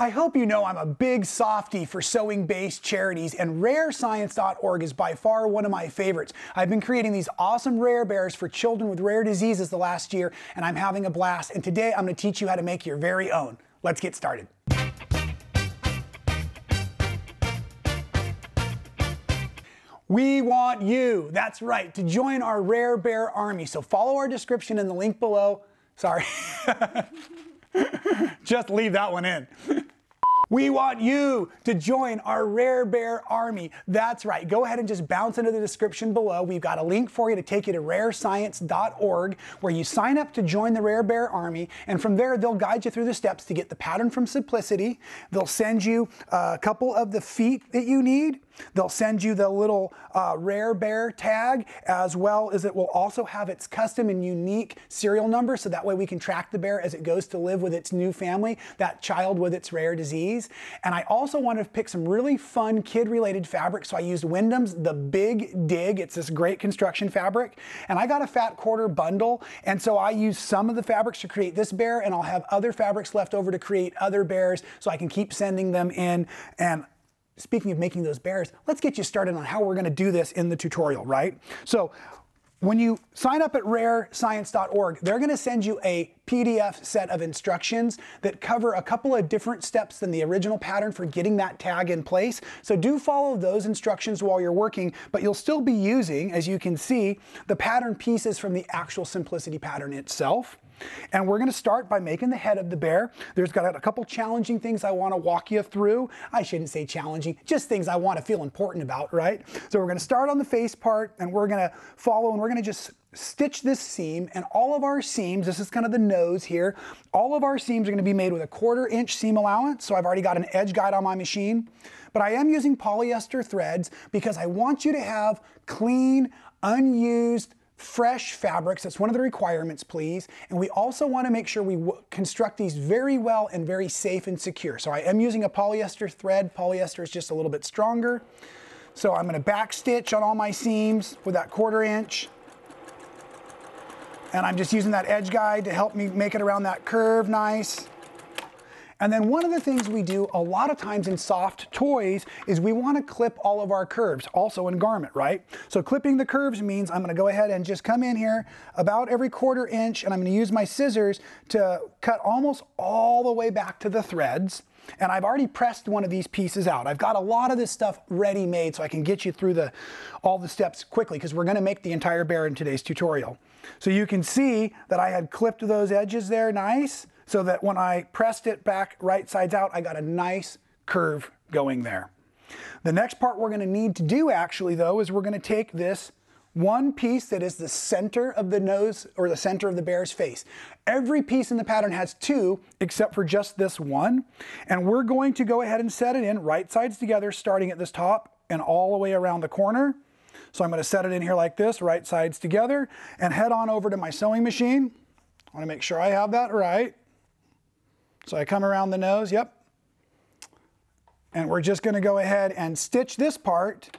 I hope you know I'm a big softy for sewing based charities, and rarescience.org is by far one of my favorites. I've been creating these awesome rare bears for children with rare diseases the last year, and I'm having a blast. And today I'm going to teach you how to make your very own. Let's get started. We want you, that's right, to join our Rare Bear Army. So follow our description in the link below. Sorry. Just leave that one in. We want you to join our Rare Bear Army. That's right. Go ahead and just bounce into the description below. We've got a link for you to take you to rarescience.org where you sign up to join the Rare Bear Army. And from there, they'll guide you through the steps to get the pattern from Simplicity. They'll send you a couple of the feet that you need. They'll send you the little uh, rare bear tag as well as it will also have its custom and unique serial number so that way we can track the bear as it goes to live with its new family, that child with its rare disease. And I also wanted to pick some really fun kid related fabric so I used Windham's The Big Dig. It's this great construction fabric and I got a fat quarter bundle and so I used some of the fabrics to create this bear and I'll have other fabrics left over to create other bears so I can keep sending them in and speaking of making those bears, let's get you started on how we're gonna do this in the tutorial, right? So when you sign up at rarescience.org, they're going to send you a PDF set of instructions that cover a couple of different steps than the original pattern for getting that tag in place. So do follow those instructions while you're working, but you'll still be using, as you can see, the pattern pieces from the actual Simplicity pattern itself. And we're gonna start by making the head of the bear. There's got a couple challenging things I wanna walk you through. I shouldn't say challenging, just things I wanna feel important about, right? So we're gonna start on the face part and we're gonna follow and we're gonna just stitch this seam and all of our seams, this is kind of the nose here, all of our seams are gonna be made with a quarter inch seam allowance. So I've already got an edge guide on my machine, but I am using polyester threads because I want you to have clean, unused, fresh fabrics. That's one of the requirements, please. And we also want to make sure we construct these very well and very safe and secure. So I am using a polyester thread. Polyester is just a little bit stronger. So I'm going to back stitch on all my seams with that quarter inch. And I'm just using that edge guide to help me make it around that curve nice. And then one of the things we do a lot of times in soft toys is we want to clip all of our curves, also in garment, right? So clipping the curves means I'm going to go ahead and just come in here about every quarter inch and I'm going to use my scissors to cut almost all the way back to the threads. And I've already pressed one of these pieces out. I've got a lot of this stuff ready made so I can get you through the, all the steps quickly because we're gonna make the entire bear in today's tutorial. So you can see that I had clipped those edges there nice so that when I pressed it back right sides out, I got a nice curve going there. The next part we're going to need to do actually though is we're going to take this one piece that is the center of the nose or the center of the bear's face. Every piece in the pattern has two except for just this one. And we're going to go ahead and set it in right sides together starting at this top and all the way around the corner. So I'm going to set it in here like this, right sides together, and head on over to my sewing machine. I want to make sure I have that right. So I come around the nose, yep. And we're just gonna go ahead and stitch this part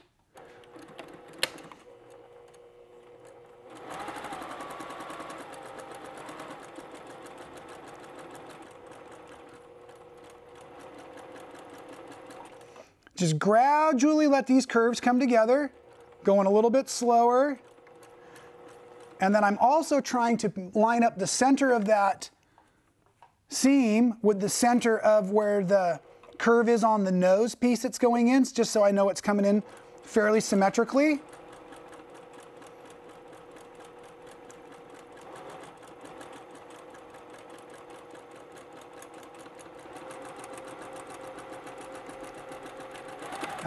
Just gradually let these curves come together, going a little bit slower. And then I'm also trying to line up the center of that seam with the center of where the curve is on the nose piece that's going in, just so I know it's coming in fairly symmetrically.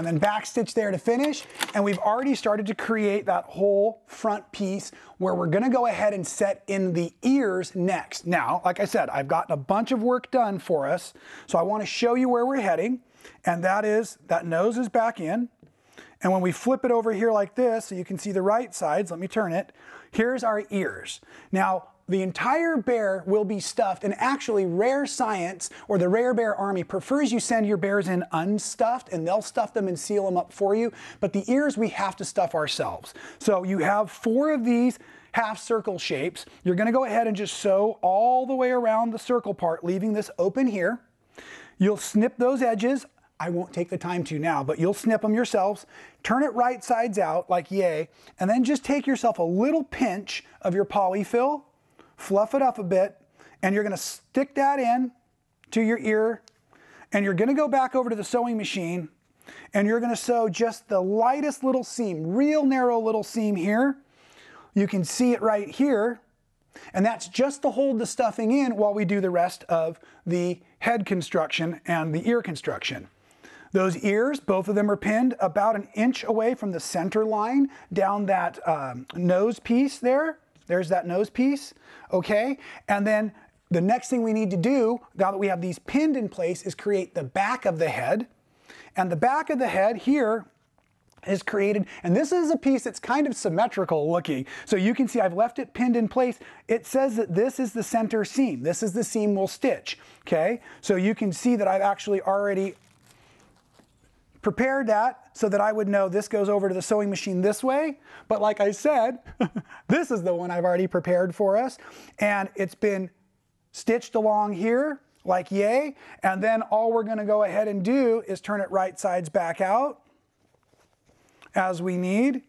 And then backstitch there to finish. And we've already started to create that whole front piece where we're gonna go ahead and set in the ears next. Now, like I said, I've gotten a bunch of work done for us. So I wanna show you where we're heading. And that is, that nose is back in. And when we flip it over here like this, so you can see the right sides, let me turn it, here's our ears. Now, the entire bear will be stuffed, and actually, Rare Science or the Rare Bear Army prefers you send your bears in unstuffed, and they'll stuff them and seal them up for you. But the ears we have to stuff ourselves. So you have four of these half circle shapes. You're going to go ahead and just sew all the way around the circle part, leaving this open here. You'll snip those edges. I won't take the time to now, but you'll snip them yourselves. Turn it right sides out like yay, and then just take yourself a little pinch of your polyfill, fluff it up a bit, and you're gonna stick that in to your ear, and you're gonna go back over to the sewing machine, and you're gonna sew just the lightest little seam, real narrow little seam here. You can see it right here, and that's just to hold the stuffing in while we do the rest of the head construction and the ear construction. Those ears, both of them are pinned about an inch away from the center line down that um, nose piece there. There's that nose piece, okay? And then the next thing we need to do, now that we have these pinned in place, is create the back of the head. And the back of the head here is created, and this is a piece that's kind of symmetrical looking. So you can see I've left it pinned in place. It says that this is the center seam. This is the seam we'll stitch, okay? So you can see that I've actually already prepared that so that I would know this goes over to the sewing machine this way. But like I said, this is the one I've already prepared for us. And it's been stitched along here like yay. And then all we're gonna go ahead and do is turn it right sides back out as we need.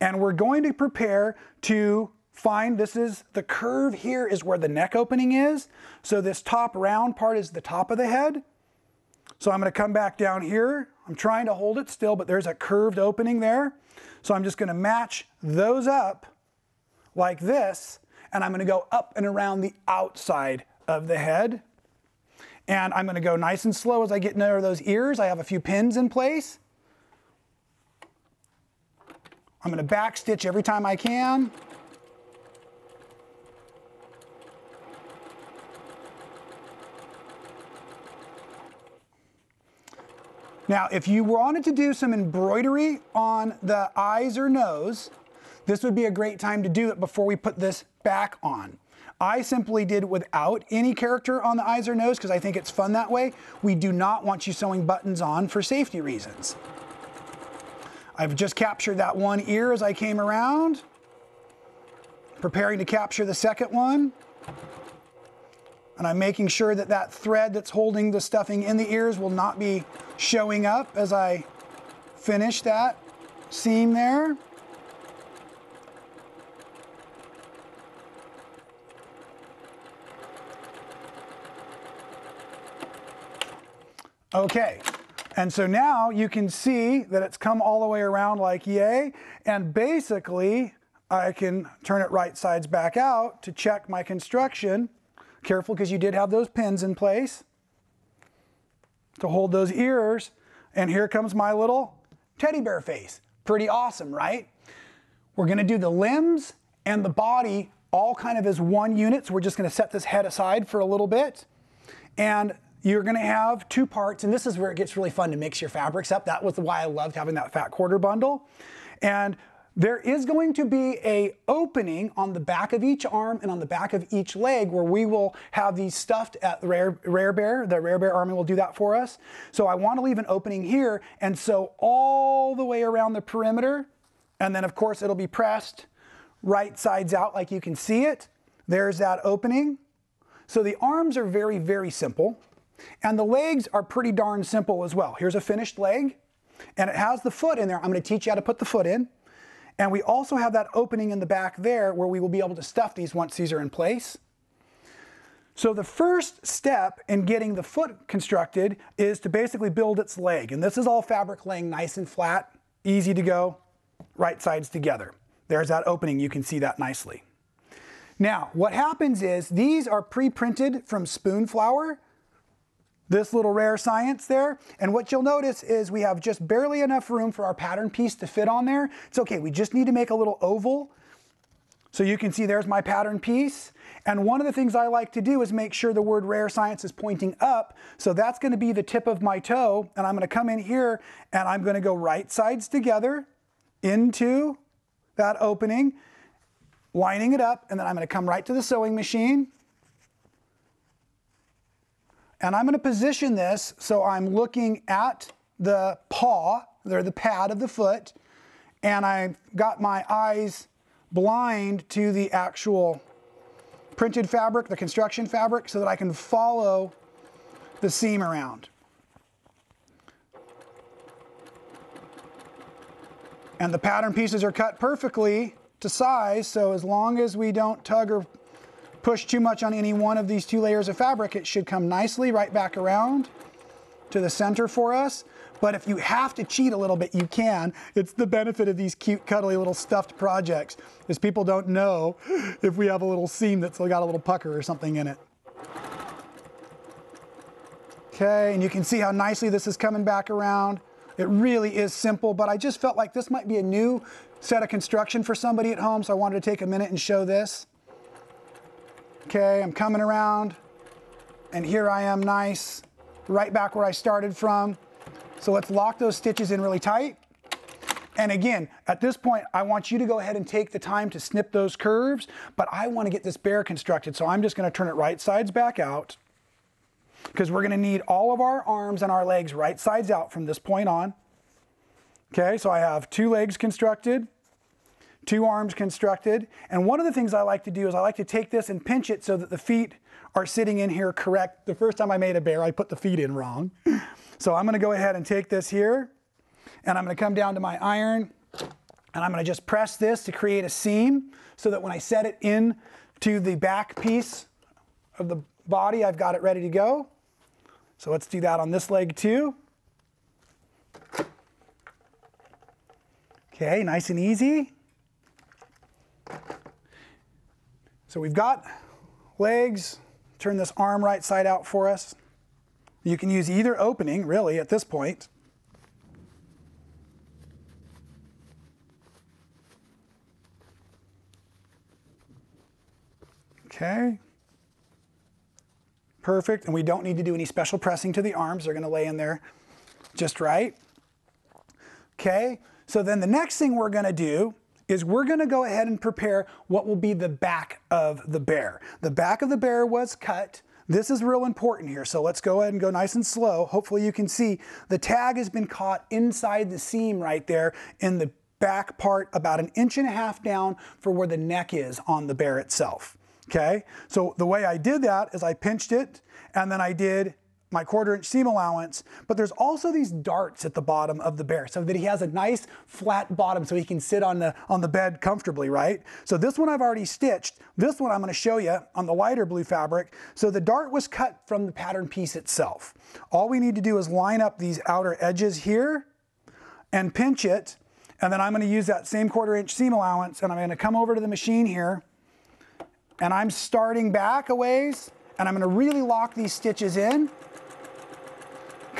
And we're going to prepare to find, this is the curve here is where the neck opening is. So this top round part is the top of the head. So I'm gonna come back down here. I'm trying to hold it still, but there's a curved opening there. So I'm just gonna match those up like this, and I'm gonna go up and around the outside of the head. And I'm gonna go nice and slow as I get near those ears. I have a few pins in place. I'm gonna back stitch every time I can. Now, if you wanted to do some embroidery on the eyes or nose, this would be a great time to do it before we put this back on. I simply did without any character on the eyes or nose because I think it's fun that way. We do not want you sewing buttons on for safety reasons. I've just captured that one ear as I came around, preparing to capture the second one. And I'm making sure that that thread that's holding the stuffing in the ears will not be showing up as I finish that seam there. Okay, and so now you can see that it's come all the way around like yay, and basically I can turn it right sides back out to check my construction Careful because you did have those pins in place to hold those ears. And here comes my little teddy bear face. Pretty awesome, right? We're gonna do the limbs and the body all kind of as one unit. So we're just gonna set this head aside for a little bit. And you're gonna have two parts, and this is where it gets really fun to mix your fabrics up. That was why I loved having that fat quarter bundle. And there is going to be a opening on the back of each arm and on the back of each leg where we will have these stuffed at Rare, Rare Bear. The Rare Bear Army will do that for us. So I want to leave an opening here and sew all the way around the perimeter. And then of course it'll be pressed right sides out like you can see it. There's that opening. So the arms are very, very simple. And the legs are pretty darn simple as well. Here's a finished leg and it has the foot in there. I'm going to teach you how to put the foot in. And we also have that opening in the back there where we will be able to stuff these once these are in place. So the first step in getting the foot constructed is to basically build its leg. And this is all fabric laying nice and flat, easy to go, right sides together. There's that opening, you can see that nicely. Now, what happens is these are pre-printed from Spoonflower this little rare science there. And what you'll notice is we have just barely enough room for our pattern piece to fit on there. It's okay, we just need to make a little oval. So you can see there's my pattern piece. And one of the things I like to do is make sure the word rare science is pointing up. So that's gonna be the tip of my toe. And I'm gonna come in here and I'm gonna go right sides together into that opening, lining it up. And then I'm gonna come right to the sewing machine and I'm gonna position this so I'm looking at the paw, or the pad of the foot, and I've got my eyes blind to the actual printed fabric, the construction fabric, so that I can follow the seam around. And the pattern pieces are cut perfectly to size, so as long as we don't tug or push too much on any one of these two layers of fabric, it should come nicely right back around to the center for us. But if you have to cheat a little bit, you can. It's the benefit of these cute, cuddly little stuffed projects, is people don't know if we have a little seam that's got a little pucker or something in it. Okay, and you can see how nicely this is coming back around. It really is simple, but I just felt like this might be a new set of construction for somebody at home, so I wanted to take a minute and show this. Okay, I'm coming around, and here I am nice, right back where I started from. So let's lock those stitches in really tight. And again, at this point, I want you to go ahead and take the time to snip those curves, but I want to get this bear constructed, so I'm just going to turn it right sides back out because we're going to need all of our arms and our legs right sides out from this point on. Okay, so I have two legs constructed, two arms constructed, and one of the things I like to do is I like to take this and pinch it so that the feet are sitting in here correct. The first time I made a bear, I put the feet in wrong. So I'm going to go ahead and take this here and I'm going to come down to my iron and I'm going to just press this to create a seam so that when I set it in to the back piece of the body, I've got it ready to go. So let's do that on this leg too. Okay, nice and easy. So we've got legs. Turn this arm right side out for us. You can use either opening, really, at this point. Okay. Perfect, and we don't need to do any special pressing to the arms. They're gonna lay in there just right. Okay, so then the next thing we're gonna do is we're gonna go ahead and prepare what will be the back of the bear. The back of the bear was cut this is real important here, so let's go ahead and go nice and slow. Hopefully you can see the tag has been caught inside the seam right there in the back part about an inch and a half down for where the neck is on the bear itself. Okay, so the way I did that is I pinched it and then I did my quarter inch seam allowance, but there's also these darts at the bottom of the bear so that he has a nice flat bottom so he can sit on the, on the bed comfortably, right? So this one I've already stitched. This one I'm gonna show you on the lighter blue fabric. So the dart was cut from the pattern piece itself. All we need to do is line up these outer edges here and pinch it. And then I'm gonna use that same quarter inch seam allowance and I'm gonna come over to the machine here and I'm starting back a ways and I'm gonna really lock these stitches in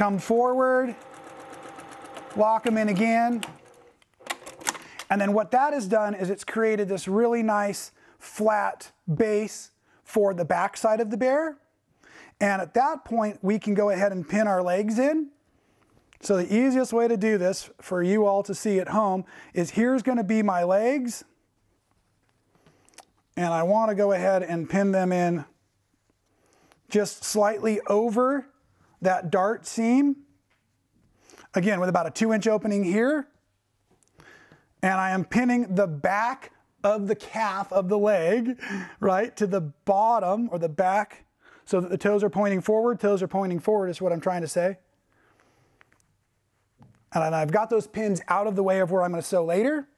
come forward, lock them in again. And then what that has done is it's created this really nice flat base for the back side of the bear. And at that point, we can go ahead and pin our legs in. So the easiest way to do this for you all to see at home is here's gonna be my legs. And I wanna go ahead and pin them in just slightly over that dart seam, again with about a two inch opening here, and I am pinning the back of the calf of the leg, right, to the bottom or the back so that the toes are pointing forward. Toes are pointing forward is what I'm trying to say. And I've got those pins out of the way of where I'm going to sew later.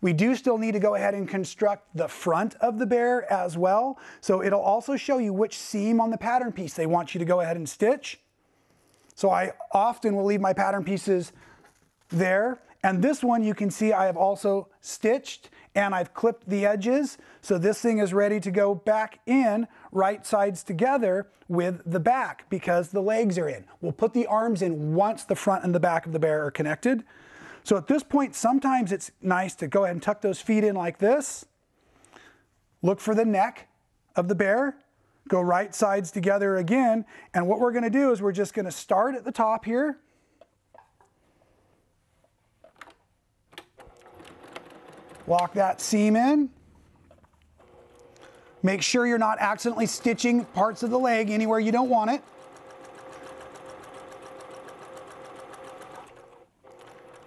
We do still need to go ahead and construct the front of the bear as well. So it'll also show you which seam on the pattern piece they want you to go ahead and stitch. So I often will leave my pattern pieces there. And this one you can see I have also stitched and I've clipped the edges. So this thing is ready to go back in right sides together with the back because the legs are in. We'll put the arms in once the front and the back of the bear are connected. So at this point, sometimes it's nice to go ahead and tuck those feet in like this. Look for the neck of the bear go right sides together again. And what we're going to do is we're just going to start at the top here. Lock that seam in. Make sure you're not accidentally stitching parts of the leg anywhere you don't want it.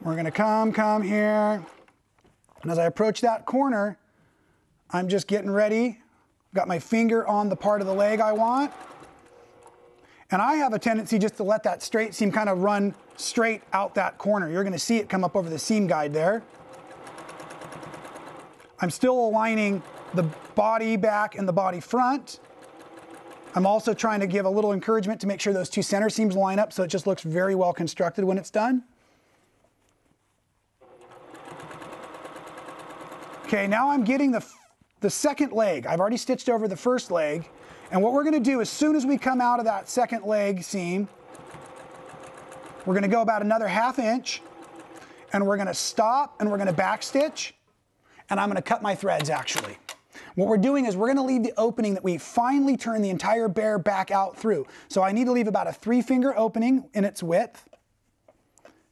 We're going to come, come here. And as I approach that corner, I'm just getting ready Got my finger on the part of the leg I want. And I have a tendency just to let that straight seam kind of run straight out that corner. You're gonna see it come up over the seam guide there. I'm still aligning the body back and the body front. I'm also trying to give a little encouragement to make sure those two center seams line up so it just looks very well constructed when it's done. Okay, now I'm getting the, the second leg. I've already stitched over the first leg. And what we're gonna do as soon as we come out of that second leg seam, we're gonna go about another half inch and we're gonna stop and we're gonna back stitch and I'm gonna cut my threads actually. What we're doing is we're gonna leave the opening that we finally turn the entire bear back out through. So I need to leave about a three finger opening in its width.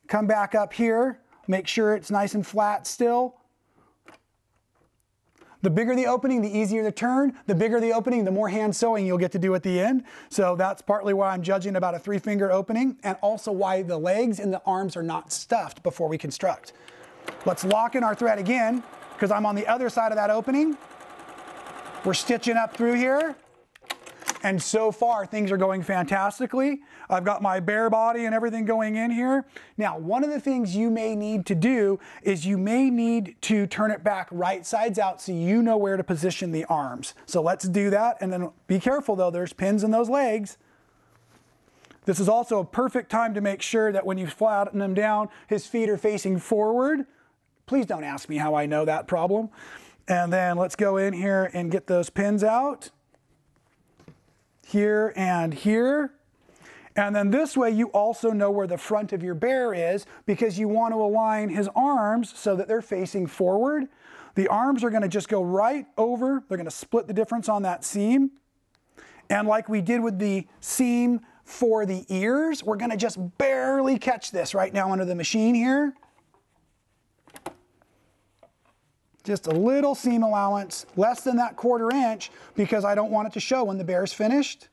Come back up here, make sure it's nice and flat still. The bigger the opening, the easier the turn. The bigger the opening, the more hand sewing you'll get to do at the end. So that's partly why I'm judging about a three finger opening and also why the legs and the arms are not stuffed before we construct. Let's lock in our thread again because I'm on the other side of that opening. We're stitching up through here. And so far, things are going fantastically. I've got my bear body and everything going in here. Now, one of the things you may need to do is you may need to turn it back right sides out so you know where to position the arms. So let's do that. And then be careful though, there's pins in those legs. This is also a perfect time to make sure that when you flatten him down, his feet are facing forward. Please don't ask me how I know that problem. And then let's go in here and get those pins out here and here. And then this way you also know where the front of your bear is because you want to align his arms so that they're facing forward. The arms are going to just go right over. They're going to split the difference on that seam. And like we did with the seam for the ears, we're going to just barely catch this right now under the machine here. Just a little seam allowance, less than that quarter inch, because I don't want it to show when the bear's finished.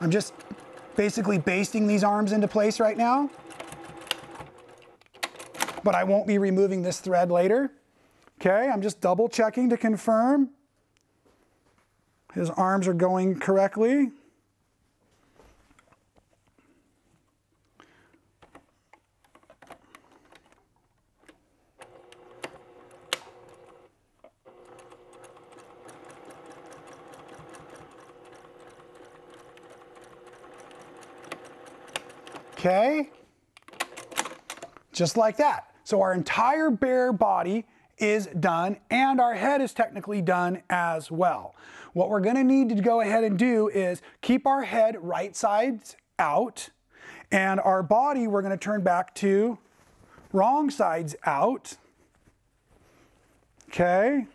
I'm just basically basting these arms into place right now. But I won't be removing this thread later. Okay, I'm just double checking to confirm his arms are going correctly. Okay? Just like that. So our entire bear body is done and our head is technically done as well. What we're gonna need to go ahead and do is keep our head right sides out and our body we're gonna turn back to wrong sides out. Okay.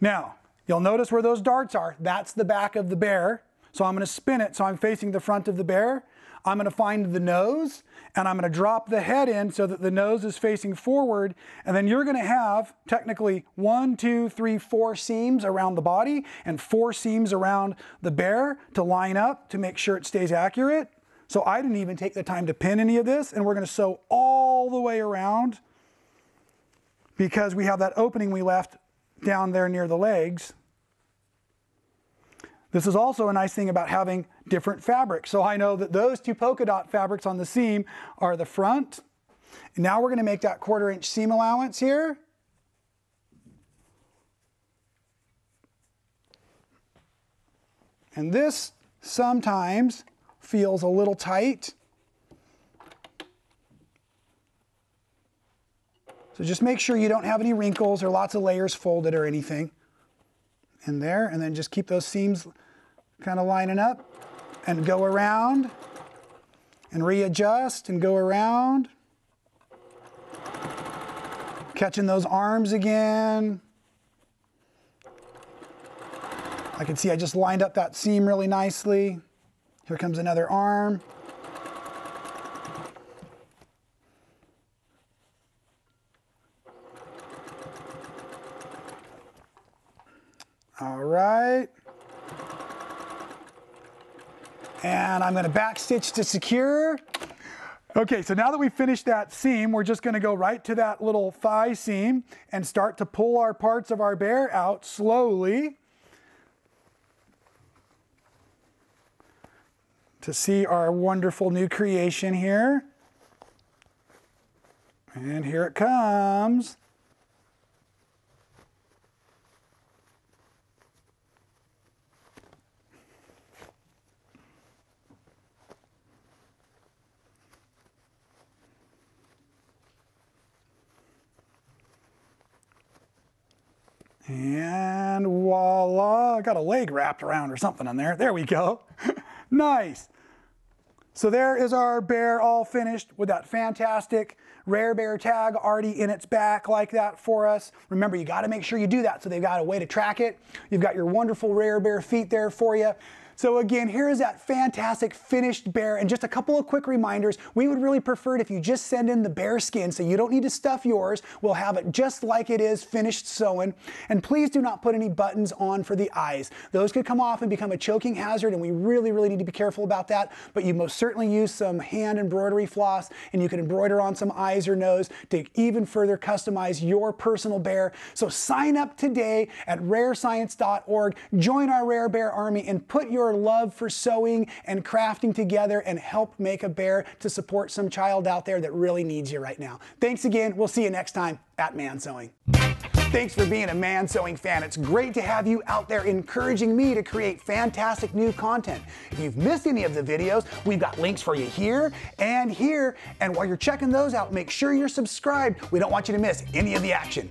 Now, you'll notice where those darts are. That's the back of the bear. So I'm gonna spin it so I'm facing the front of the bear. I'm going to find the nose and I'm going to drop the head in so that the nose is facing forward. And then you're going to have technically one, two, three, four seams around the body and four seams around the bear to line up to make sure it stays accurate. So I didn't even take the time to pin any of this and we're going to sew all the way around because we have that opening we left down there near the legs. This is also a nice thing about having different fabrics. So I know that those two polka dot fabrics on the seam are the front. And now we're going to make that quarter inch seam allowance here. And this sometimes feels a little tight. So just make sure you don't have any wrinkles or lots of layers folded or anything in there. And then just keep those seams kind of lining up and go around and readjust and go around. Catching those arms again. I can see I just lined up that seam really nicely. Here comes another arm. All right. And I'm gonna backstitch to secure. Okay, so now that we've finished that seam, we're just gonna go right to that little thigh seam and start to pull our parts of our bear out slowly to see our wonderful new creation here. And here it comes. And voila, I got a leg wrapped around or something on there. There we go. nice. So there is our bear all finished with that fantastic rare bear tag already in its back like that for us. Remember, you gotta make sure you do that so they've got a way to track it. You've got your wonderful rare bear feet there for you. So again, here is that fantastic finished bear. And just a couple of quick reminders. We would really prefer it if you just send in the bear skin so you don't need to stuff yours. We'll have it just like it is finished sewing. And please do not put any buttons on for the eyes. Those could come off and become a choking hazard and we really, really need to be careful about that. But you most certainly use some hand embroidery floss and you can embroider on some eyes or nose to even further customize your personal bear. So sign up today at rarescience.org, join our Rare Bear Army and put your your love for sewing and crafting together and help make a bear to support some child out there that really needs you right now. Thanks again. We'll see you next time at Man Sewing. Thanks for being a Man Sewing fan. It's great to have you out there encouraging me to create fantastic new content. If you've missed any of the videos, we've got links for you here and here. And while you're checking those out, make sure you're subscribed. We don't want you to miss any of the action.